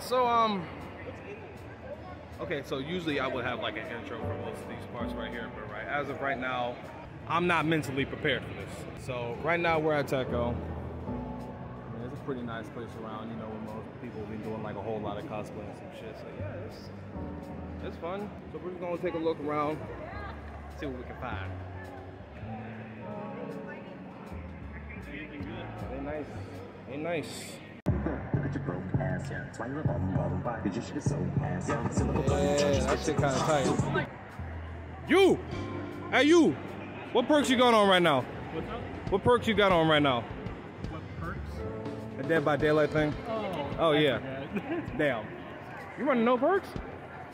So um Okay, so usually I would have like an intro for most of these parts right here, but right as of right now, I'm not mentally prepared for this. So right now we're at Tekko. It's a pretty nice place around, you know, where most people have been doing like a whole lot of cosplay and some shit. So yeah, it's it's fun. So we're just gonna take a look around, see what we can find. Ain't nice. Ain't nice. Yeah, that shit kind of tight. You! Hey, you! What perks you got on right now? What's up? What perks you got on right now? What perks? A Dead by Daylight thing? Oh, Oh, yeah. Damn. You running no perks?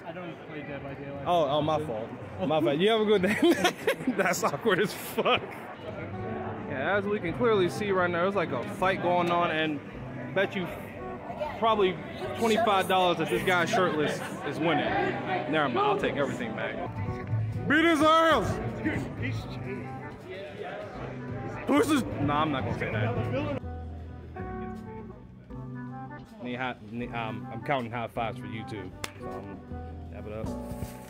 I don't play Dead by Daylight. Oh, oh, my fault. My fault. You have a good day. That's awkward as fuck. Yeah, as we can clearly see right now, there's like a fight going on, and bet you probably $25 that this guy shirtless is winning. Never mind, I'll take everything back. Beat his ass! Push his. Nah, I'm not gonna say that. Need high, need, um, I'm counting high fives for YouTube. So I'm dab it up.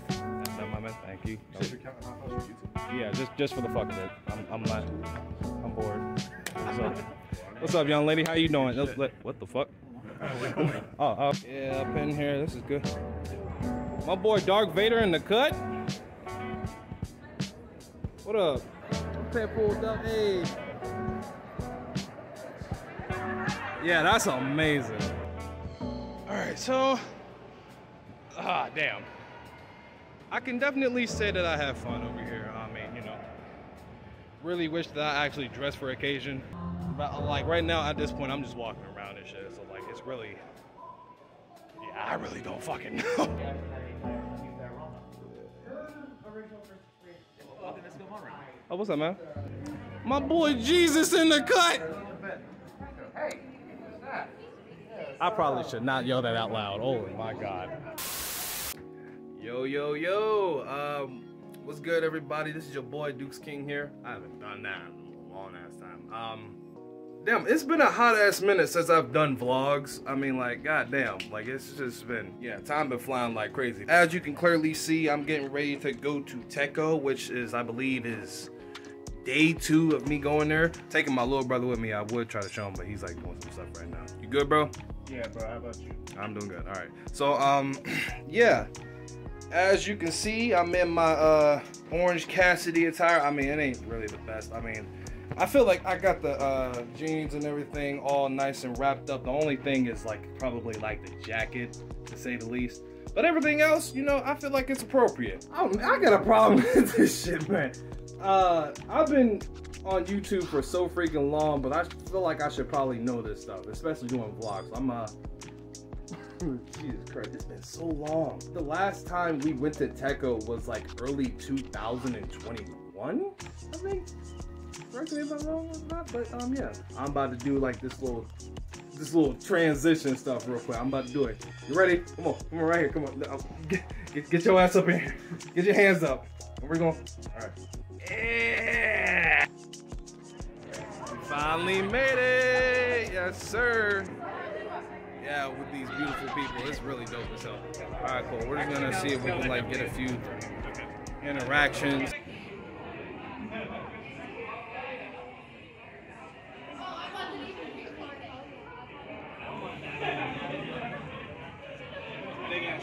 That's that, my man. Thank you. Yeah, just just for the fuck of it. I'm, I'm not. I'm bored. So, what's up, young lady? How you doing? What the fuck? Oh, oh, yeah, up in here. This is good. My boy Dark Vader in the cut. What up? Pet pulled up. Hey. Yeah, that's amazing. All right, so ah, damn. I can definitely say that I have fun over here. I mean, you know, really wish that I actually dressed for occasion. But like right now, at this point, I'm just walking around it's really, yeah, I really don't fucking know. Oh, what's up, man? My boy Jesus in the cut. I probably should not yell that out loud. Oh my god. Yo, yo, yo. Um, what's good, everybody? This is your boy DukezKing here. I haven't done that in a long ass time. Um, damn, it's been a hot ass minute since I've done vlogs. I mean, like, goddamn, like it's just been, yeah, time been flying like crazy. As you can clearly see, I'm getting ready to go to Tekko, which is, I believe, is day two of me going there. Taking my little brother with me, I would try to show him, but he's like doing some stuff right now. You good, bro? Yeah, bro. How about you? I'm doing good. All right. So, um, yeah. As you can see, I'm in my uh Orange Cassidy attire. I mean, it ain't really the best. I mean, I feel like I got the uh jeans and everything all nice and wrapped up. The only thing is like probably like the jacket, to say the least. But everything else, you know, I feel like it's appropriate. I, I got a problem with this shit, man. Uh, I've been on YouTube for so freaking long, but I feel like I should probably know this stuff, especially doing vlogs. I'm uh, Jesus Christ, it's been so long. The last time we went to Tekko was like early 2021, I think. I'm but um, yeah. I'm about to do like this little, this little transition stuff real quick. I'm about to do it. You ready? Come on, come on, right here. Come on, get, get, get your ass up here. Get your hands up. And we're going. All right. Yeah. We finally made it. Yes, sir. Yeah, with these beautiful people, it's really dope as hell. All right, cool. We're just gonna see if we can like get a few interactions.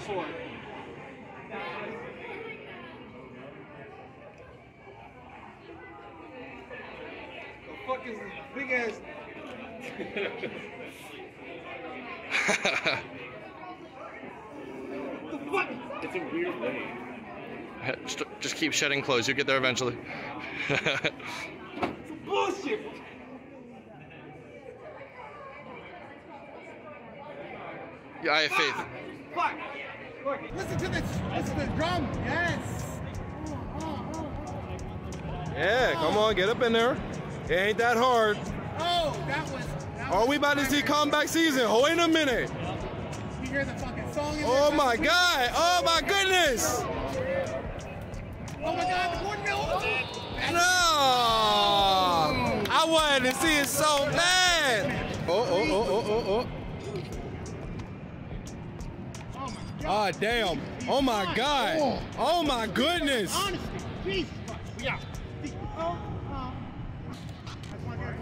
Big ass sword. The fuck is this big ass? It's a weird way. Just, just keep shedding clothes. You'll get there eventually. Bullshit. yeah, I have faith. Ah! Fuck. Listen to the listen to the drum. Yes. Yeah, come on, get up in there. It ain't that hard. Oh, that was. That Are was we about to see comeback season? Oh, wait a minute. You hear the fucking song? in Oh my god. Oh my goodness. Oh my god, the cornmeal. No. Uh, I wanted to see it so bad. Oh, oh, oh, oh, oh, oh. Ah, damn. Oh my God. Oh my goodness. Honesty. Jesus Christ. Yeah. Oh, oh. That's my guy.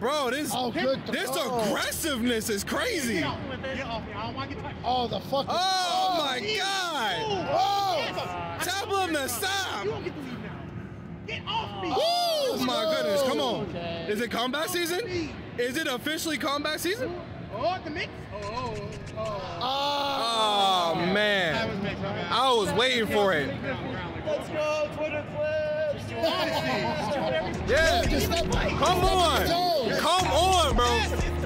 Bro, this Oh, good. this Oh. aggressiveness is crazy. Get off with it. Get off me. I don't want to get touched. Oh, the fuck. Oh my God. Oh. Tell him to stop. You don't get to leave now. Get off me. Oh my goodness, come on. Okay. Is it combat season? Is it officially combat season? Oh, the mix. Oh, oh, oh. Oh That was man. mixed, my. I was waiting for it. Let's go, Twitter clips. Yeah. Just Come on. Come on, bro.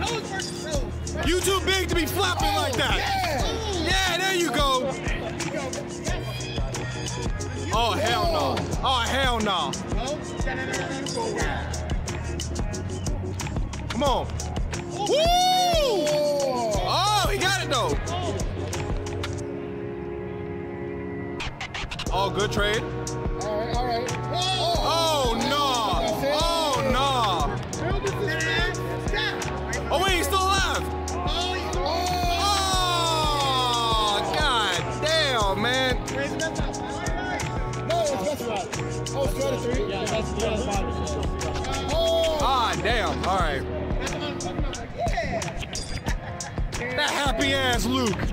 Toes versus toes. You too big to be flopping like that. Yeah, there you go. Oh hell no. Oh hell no. Come on. Woo! Oh, good trade. All right, all right. Oh no. Oh no. Oh wait, he's still alive. Oh, god damn, man. No, it's best. Oh, straight three. Yeah, that's the Oh. Ah, damn. All right. That happy ass Luke.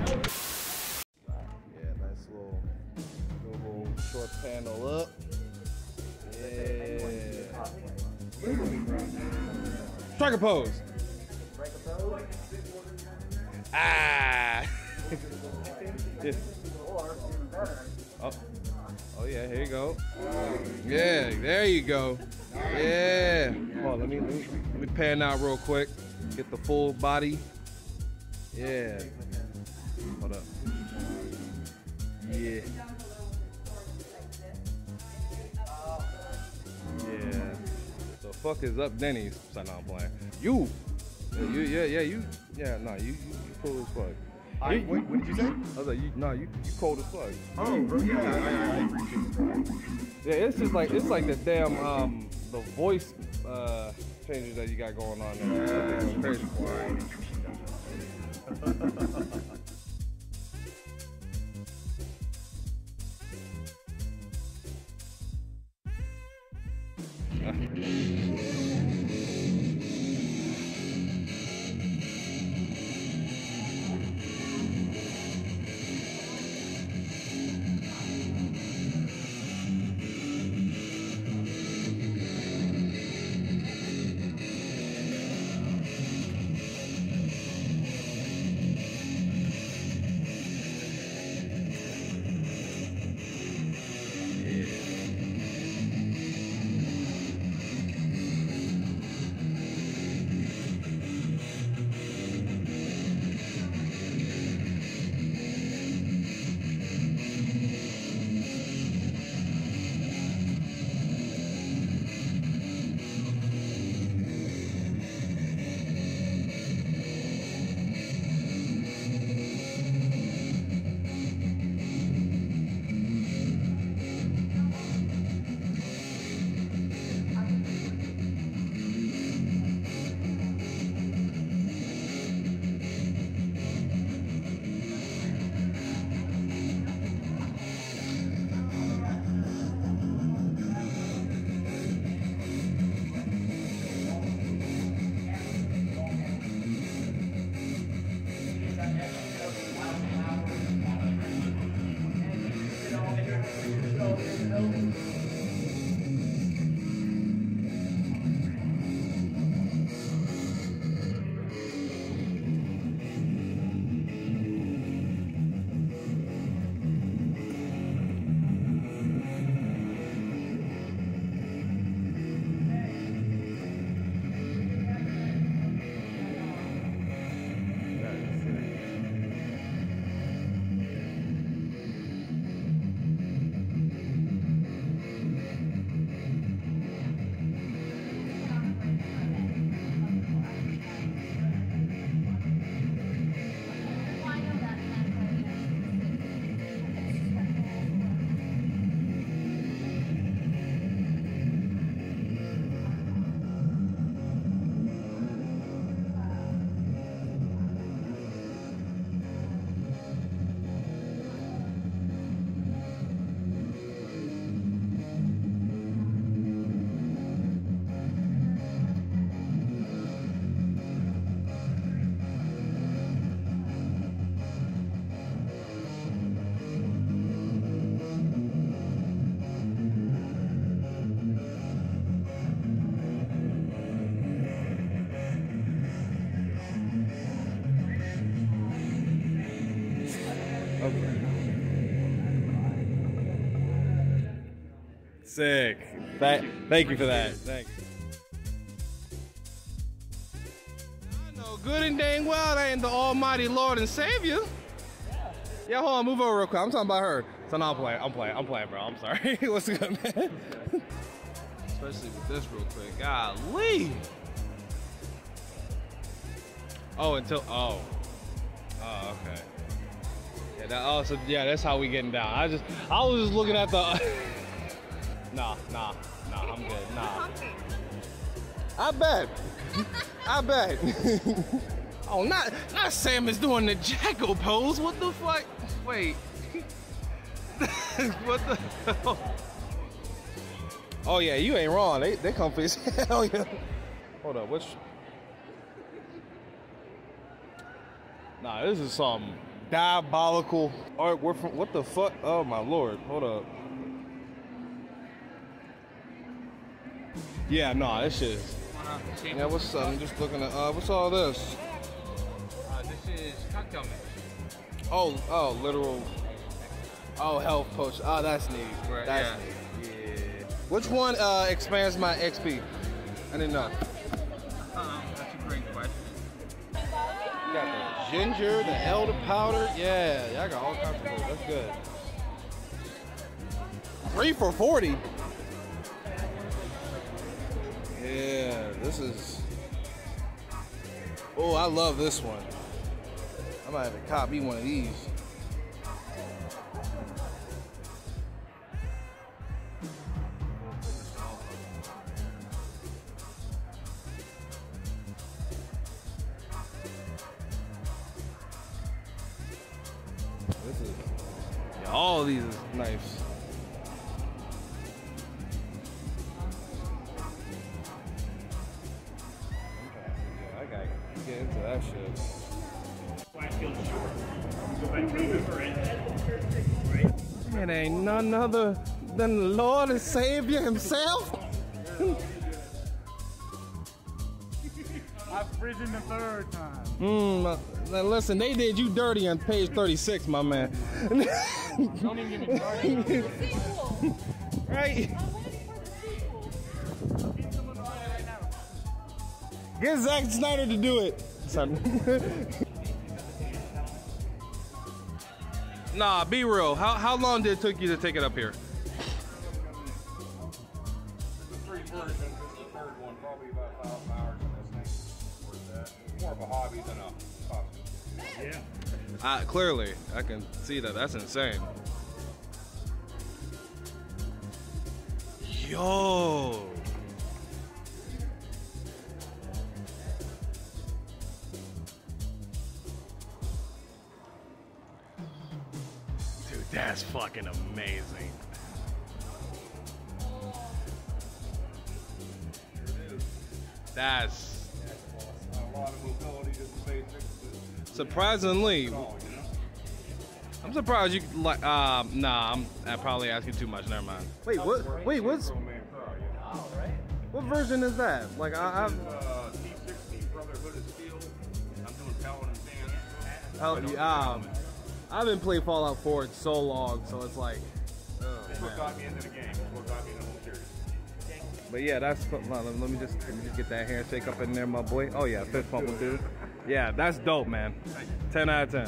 Pose. Ah. Oh. Oh yeah, here you go. Yeah, there you go. Yeah. On, let me, let me let me pan out real quick. Get the full body. Yeah. Hold up. Yeah. Fuck is up, Denny's? So no, I'm playing. You. Yeah, you, yeah, yeah, you, yeah, no, you, you, you cool as fuck. I, You- what, what did you say? I was like, you, no, you, you cold as fuck. Oh, bro, yeah, I, I. Yeah, it's just like it's like the damn um the voice uh changes that you got going on there. Thing's crazy. Sick. That, thank you for that. Thank you. I know good and dang well that ain't the Almighty Lord and Savior. Yeah, hold on, move over real quick. I'm talking about her. So no, I'm playing. I'm playing. I'm playing, bro. I'm sorry. What's good, man? Especially with this real quick. Golly. Oh, until oh. Oh, okay. Yeah, that oh, also yeah, that's how we getting down. I just I was just looking at the Nah, nah, nah, I'm good. Nah. I bet. I bet. oh, not not Sam is doing the jackal pose. What the fuck? Wait. what the hell? Oh yeah, you ain't wrong. They they comfy as hell. Yeah. Hold up, which? Nah, this is some diabolical artwork from what the fuck? Oh my lord, hold up. Yeah, no, this shit. is- Yeah, what's up? I'm just looking at uh, what's all this? Uh, this is cocktail mix. Oh, oh, literal. Oh, health potion. Oh, that's neat. Right, that's yeah. neat. Yeah. Which one uh, expands my XP? I didn't know. Um, that's a great question. You got the ginger, the elder powder. Yeah, y'all got all kinds of food. That's good. Three for 40. Yeah, this is. Oh, I love this one. I might have to copy one of these. This is. Yeah, all these is none other than the Lord and Savior Himself. I've risen the third time. Mm, now listen, they did you dirty on page 36, my man. Don't even get me started. right? Get Zack Snyder to do it. Son. nah, be real. How, how long did it took you to take it up here? Three versions. This is the third one. Probably about a thousand hours in this thing. Where's that? More of a hobby than a costume. Uh, clearly, I can see that. That's insane. Yo. That's fucking amazing. That's A lot of mobility, just the basics. but surprisingly. it's all, you know? I'm surprised you like. Um, nah, I'm, I'm probably asking too much. Never mind. Wait, what? Wait, what's Pro Man Pro, yeah. what version is that? Like, I, I've. Uh, T60 Brotherhood of Steel. I'm doing Paladin Danse. Oh, yeah, um, I've been playing Fallout 4 for so long, so it's like. Oh, That's what man. got me into the game. That's what got me into the whole series. But yeah, that's let me let me just let me just get that handshake up in there, my boy. Oh yeah, fist pump, dude. Yeah, that's dope, man. Ten out of ten.